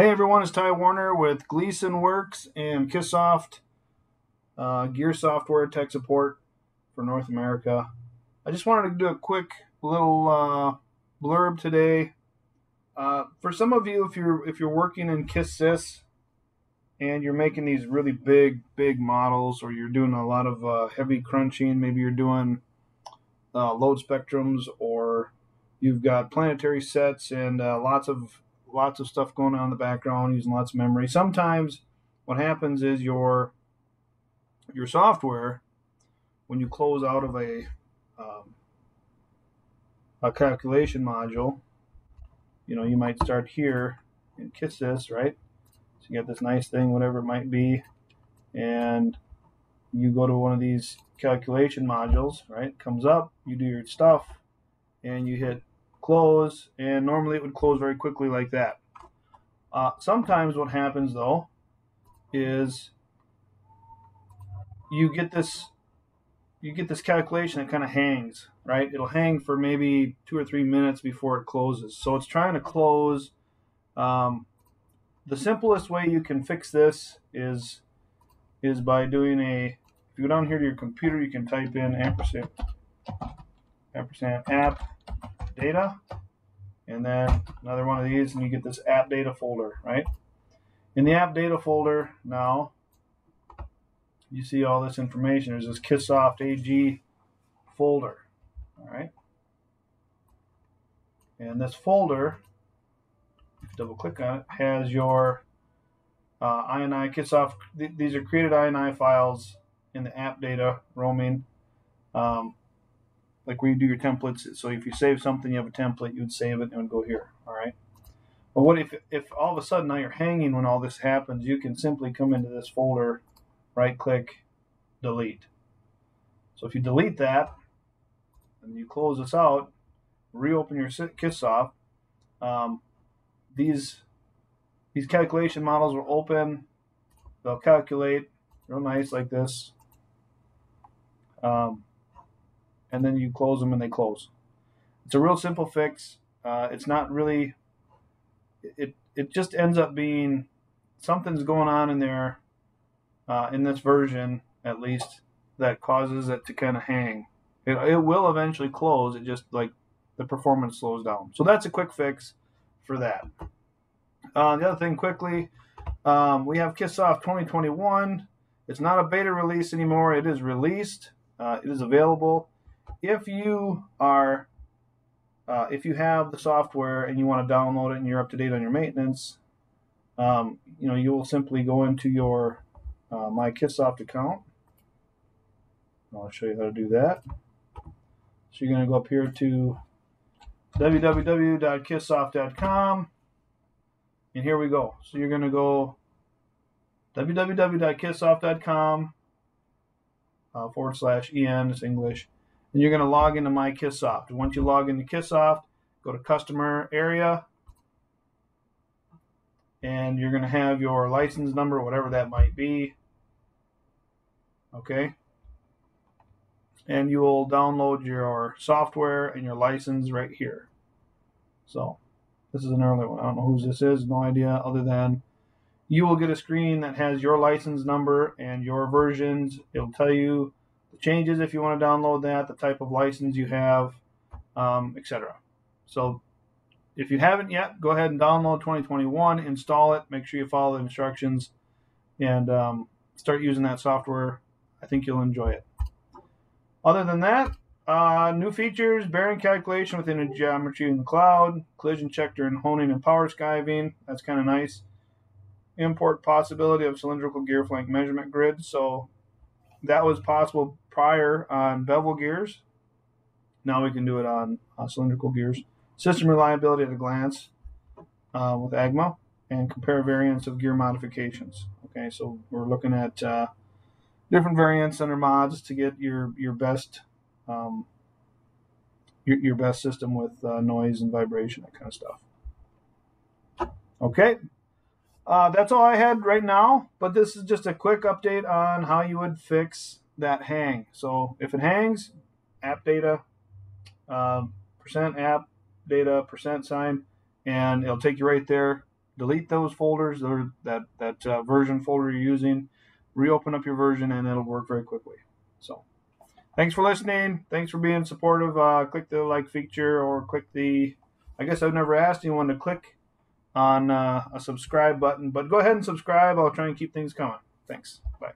Hey everyone, it's Ty Warner with Gleason Works and KISSsoft uh, gear software tech support for North America. I just wanted to do a quick little uh, blurb today. Uh, for some of you, if you're if you're working in KISSsys and you're making these really big big models, or you're doing a lot of uh, heavy crunching, maybe you're doing uh, load spectrums, or you've got planetary sets and uh, lots of lots of stuff going on in the background, using lots of memory. Sometimes what happens is your your software, when you close out of a um, a calculation module, you know, you might start here and KISSsys, right? So you get this nice thing, whatever it might be, and you go to one of these calculation modules, right? Comes up, you do your stuff, and you hit close, and normally it would close very quickly like that. Uh, sometimes what happens though is you get this you get this calculation that kind of hangs, right? It'll hang for maybe two or three minutes before it closes. So it's trying to close. Um, the simplest way you can fix this is is by doing a. If you go down here to your computer, you can type in ampersand ampersand app data, and then another one of these, and you get this app data folder, right? In the app data folder now, you see all this information. There's this KISSsoft AG folder, all right? And this folder, double click on it, has your uh, INI KISSsoft. Th these are created INI files in the app data roaming. Um, like where you do your templates. So if you save something, you have a template, you would save it and it would go here. All right. But what if if all of a sudden now you're hanging when all this happens? You can simply come into this folder, right click, delete. So if you delete that and you close this out, reopen your KISSsoft, um, these these calculation models will open. They'll calculate real nice like this. Um, and then you close them and they close. It's a real simple fix. Uh, it's not really. It it just ends up being something's going on in there, uh, in this version at least, that causes it to kind of hang. It, it will eventually close. It just like the performance slows down. So that's a quick fix for that. Uh, the other thing, quickly, um, we have KISSsoft 2021. It's not a beta release anymore. It is released. Uh, it is available if you are uh, if you have the software and you want to download it and you're up to date on your maintenance, um, you know you will simply go into your uh, my KISSsoft account. I'll show you how to do that. So you're going to go up here to www.kisssoft.com, and here we go. So you're going to go www.kisssoft.com uh, forward slash en. It's English and you're going to log into My KISSsoft. Once you log into KISSsoft, go to Customer Area, and you're going to have your license number, whatever that might be. Okay. And you will download your software and your license right here. So, this is an early one. I don't know whose this is, no idea, other than you will get a screen that has your license number and your versions. It'll tell you changes if you want to download that, the type of license you have, um, etc. So if you haven't yet, go ahead and download 2021, install it, make sure you follow the instructions, and um, start using that software. I think you'll enjoy it. Other than that, uh, new features, bearing calculation within a geometry in the cloud, collision check during honing and power skiving. That's kind of nice. Import possibility of cylindrical gear flank measurement grid. So that was possible prior on bevel gears. Now we can do it on uh, cylindrical gears. System reliability at a glance uh, with AGMA and compare variants of gear modifications. Okay, so we're looking at uh, different variants under mods to get your your best um, your, your best system with uh, noise and vibration, that kind of stuff. Okay, uh, that's all I had right now, but this is just a quick update on how you would fix that hang. So if it hangs, app data, um, percent app data, percent sign, and it'll take you right there. Delete those folders, or that, that uh, version folder you're using, reopen up your version, and it'll work very quickly. So thanks for listening. Thanks for being supportive. Uh, click the like feature or click the, I guess I've never asked anyone to click on uh, a subscribe button. But go ahead and subscribe. I'll try and keep things coming. Thanks. Bye.